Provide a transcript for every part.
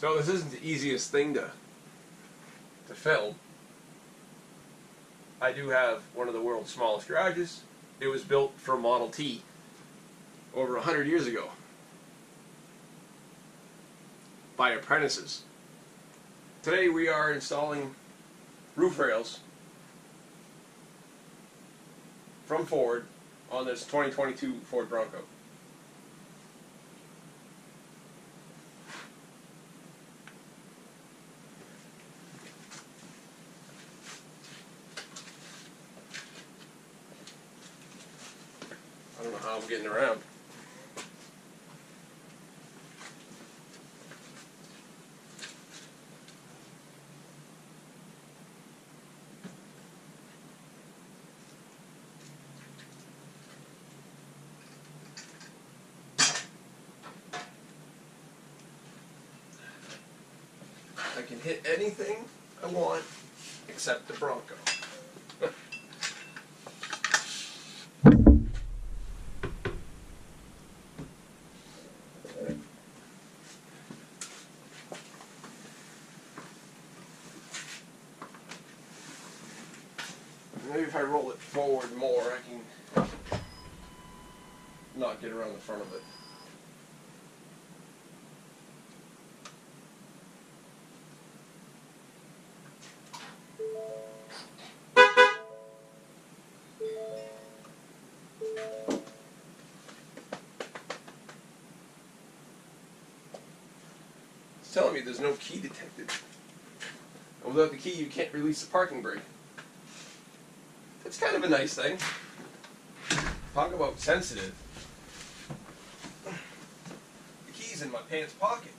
So this isn't the easiest thing to to film. I do have one of the world's smallest garages. It was built for Model T over a hundred years ago by apprentices. Today we are installing roof rails from Ford on this 2022 Ford Bronco. I don't know how I'm getting around. I can hit anything I want except the Bronco. I roll it forward more, I can not get around the front of it. It's telling me there's no key detected. And without the key, you can't release the parking brake. Kind of a nice thing. Talk about sensitive. The key's in my pants pocket.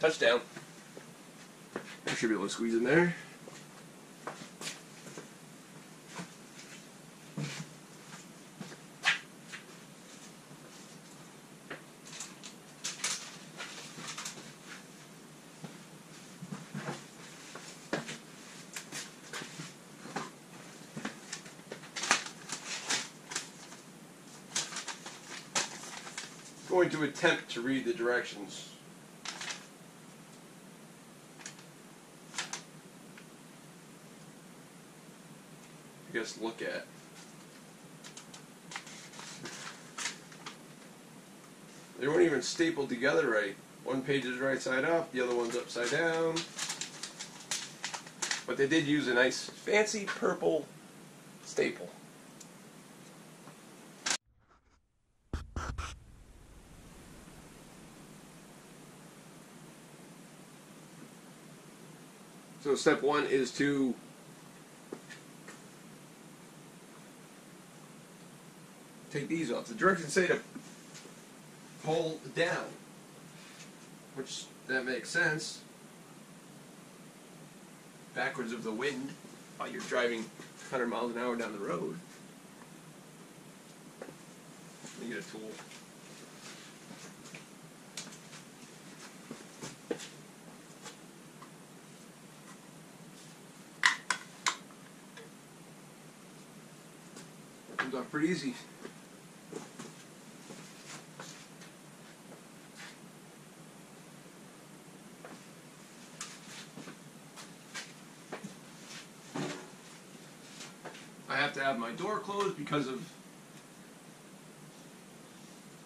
Touchdown. I should be able to squeeze in there. Going to attempt to read the directions. Look at. They weren't even stapled together right. One page is right side up, the other one's upside down. But they did use a nice fancy purple staple. So step one is to take these off. The directions say to pull down, which that makes sense. Backwards of the wind while you're driving 100 miles an hour down the road. Me get a tool. Comes off pretty easy. Have my door closed because of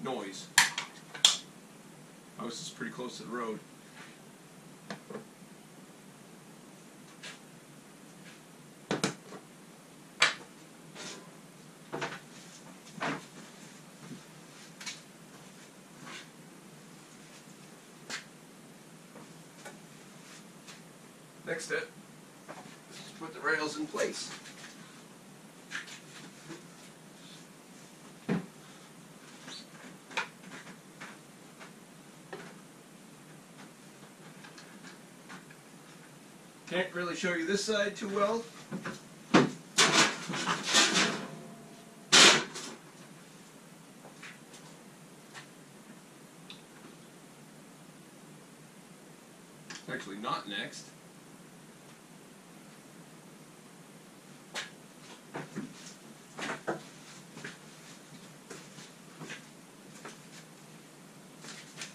noise. House is pretty close to the road. Next step is put the rails in place. Can't really show you this side too well. Actually not next.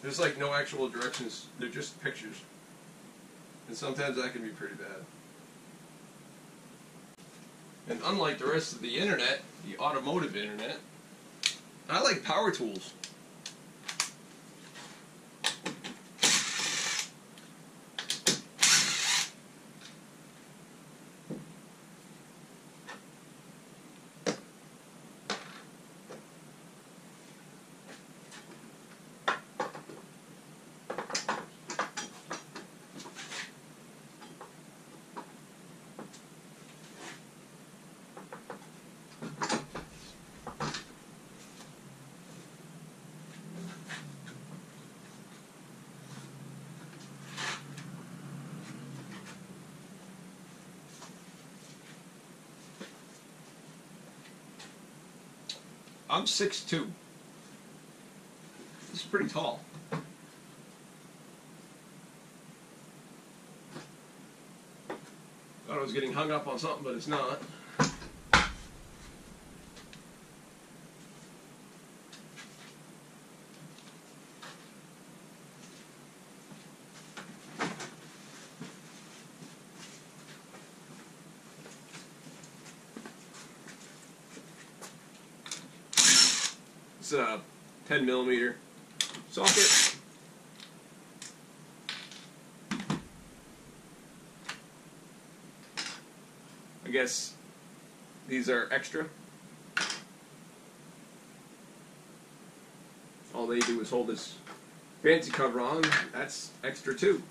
There's like no actual directions, they're just pictures. And sometimes that can be pretty bad. And unlike the rest of the internet, the automotive internet, I like power tools. I'm 6'2". This is pretty tall. Thought I was getting hung up on something, but it's not. A 10 millimeter socket. I guess these are extra. All they do is hold this fancy cover on. That's extra too.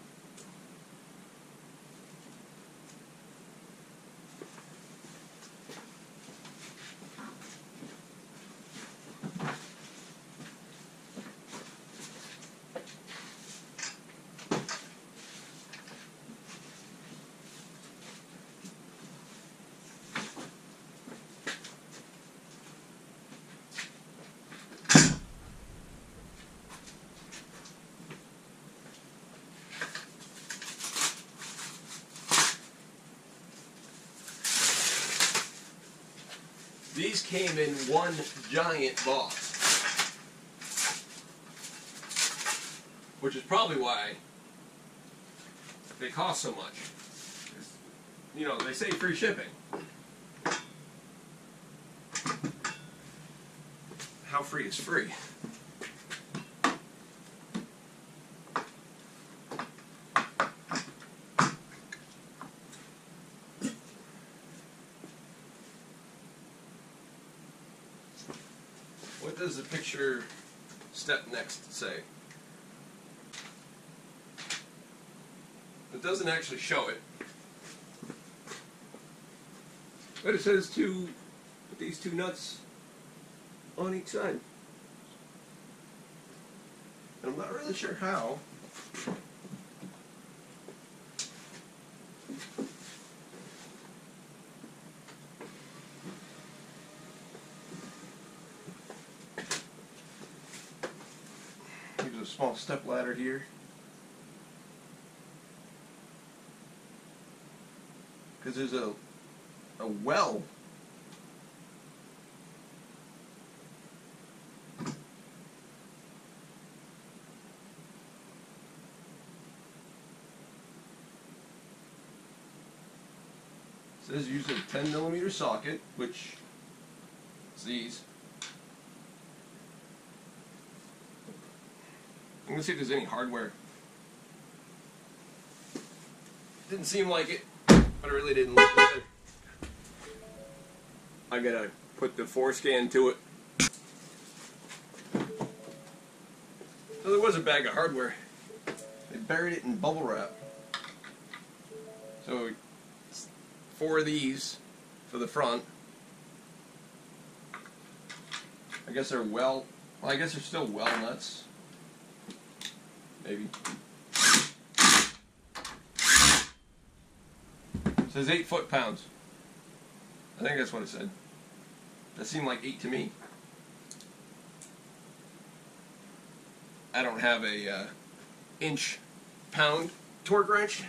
These came in one giant box. Which is probably why they cost so much. You know, they say free shipping. How free is free? Does picture step next say? It doesn't actually show it. But it says to put these two nuts on each side. And I'm not really sure how. Small step ladder here. Because there's a a well. says use a 10 millimeter socket, which is these. I'm gonna see if there's any hardware. Didn't seem like it, but it really didn't look good. I gotta put the forescan to it. So there was a bag of hardware. They buried it in bubble wrap. So four of these for the front. I guess they're well. Well, I guess they're still well nuts. Maybe. It says eight foot pounds. I think that's what it said. That seemed like eight to me. I don't have a uh, inch pound torque wrench.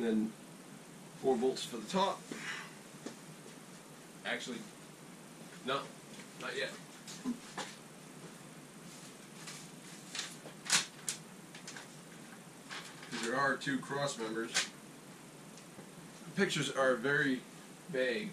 And then four bolts for the top. Actually, no, not yet. There are two cross members. The pictures are very vague.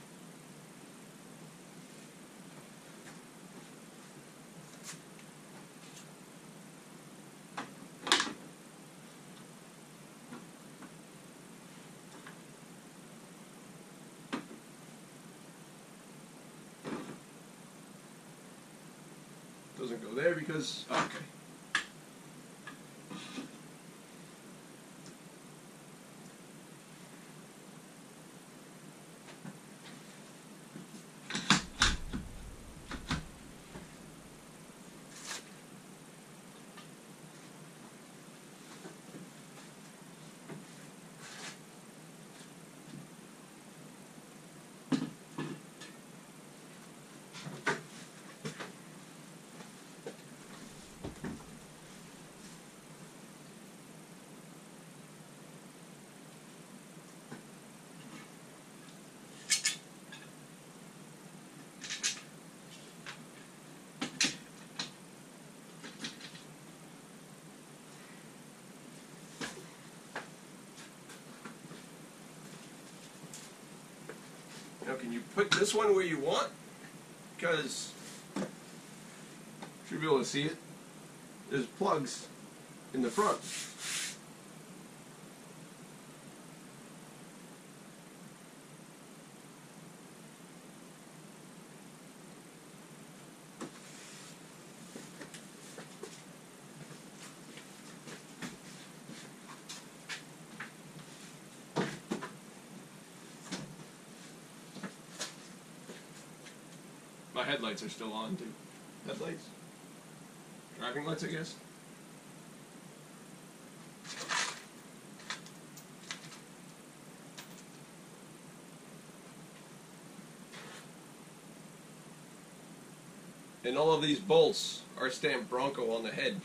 Because okay. Can you put this one where you want? Because should be able to see it. There's plugs in the front. Headlights are still on too. Headlights? Driving lights, I guess. And all of these bolts are stamped Bronco on the head.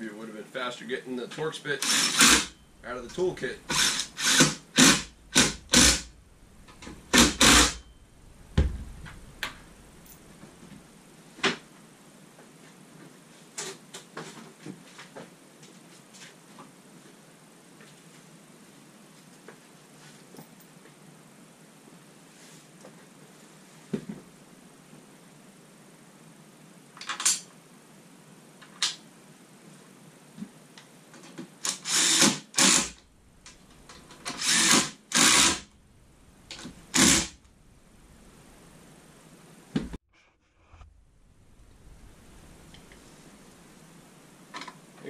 Would have been faster getting the Torx bit out of the toolkit.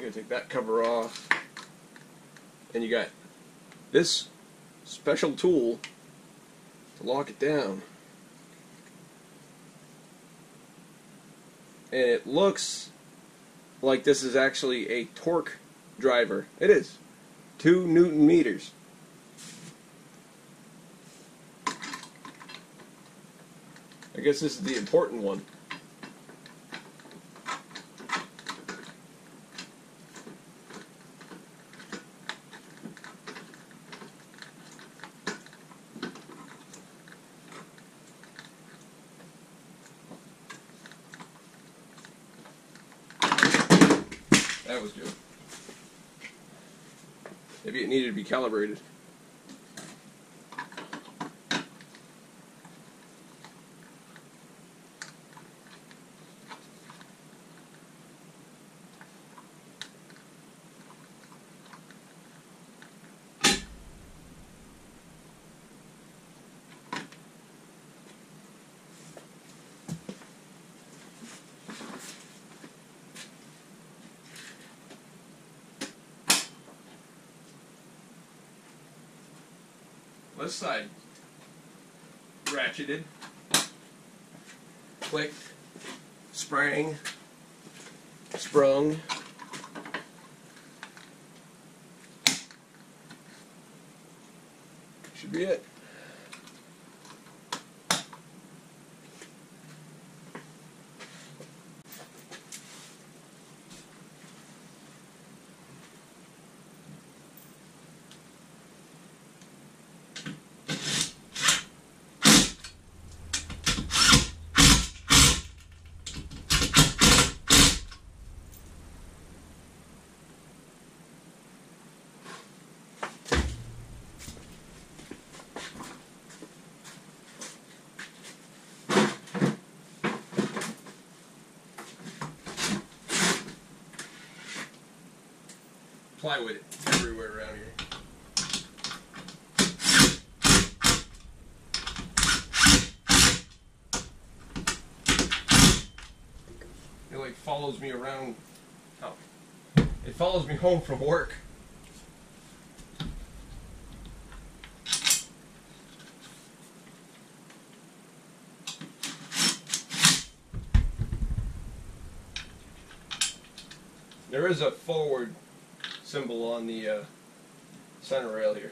Gonna take that cover off, and you got this special tool to lock it down. And it looks like this is actually a torque driver. It is. Two newton meters. I guess this is the important one. Maybe This side ratcheted, clicked, sprang, sprung. Should be it. Plywood everywhere around here. It like follows me around. Oh. It follows me home from work. There is a forward symbol on the uh, center rail here.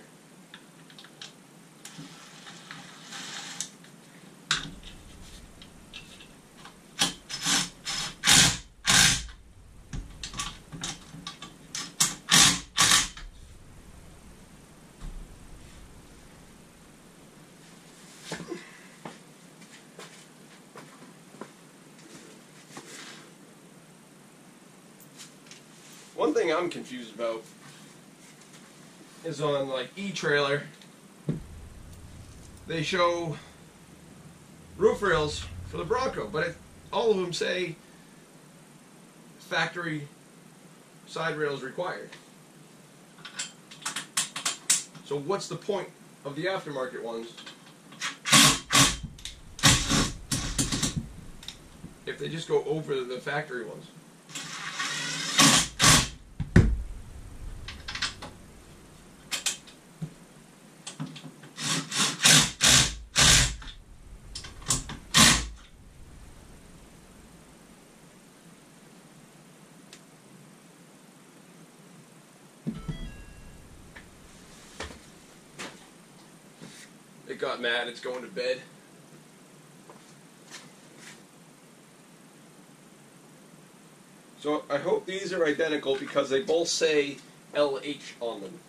I'm confused about is on like e-trailer. They show roof rails for the Bronco, but it, all of them say factory side rails required. So what's the point of the aftermarket ones if they just go over the factory ones? It got mad, it's going to bed. So I hope these are identical because they both say LH on them.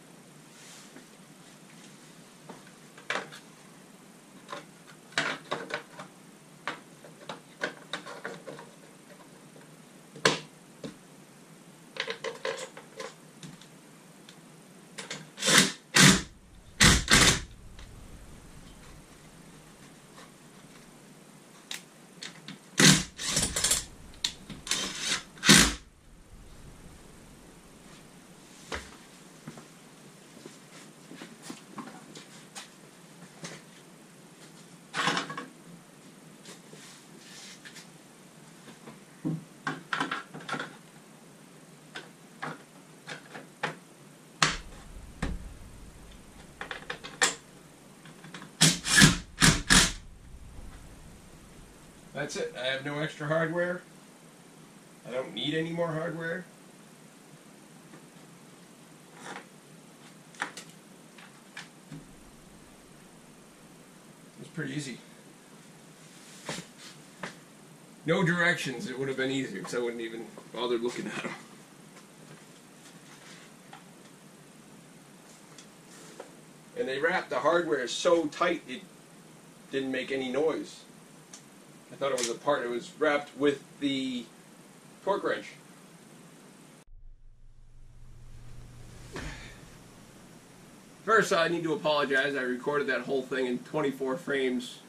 That's it. I have no extra hardware. I don't need any more hardware. It's pretty easy. No directions. It would have been easier because I wouldn't even bother looking at them. And they wrapped the hardware so tight it didn't make any noise. I thought it was a part. It was wrapped with the torque wrench. First, I need to apologize. I recorded that whole thing in 24 frames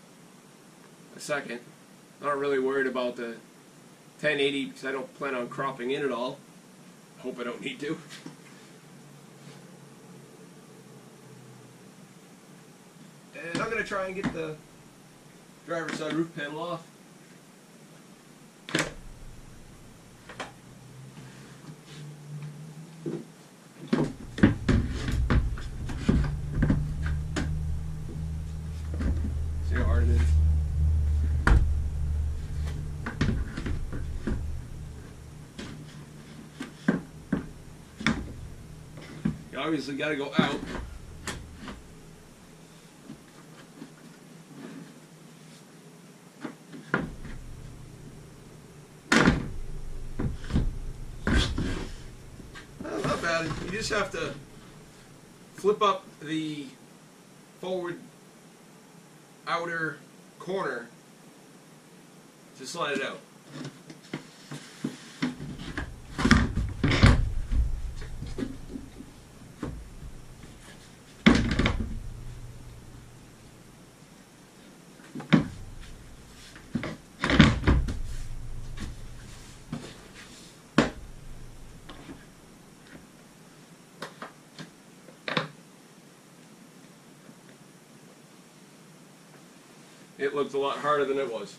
a second. I'm not really worried about the 1080 because I don't plan on cropping in at all. Hope I don't need to. And I'm going to try and get the driver's side roof panel off. Is. You obviously got to go out. Oh, Not bad. You just have to flip up the forward outer corner to slide it out. It looked a lot harder than it was.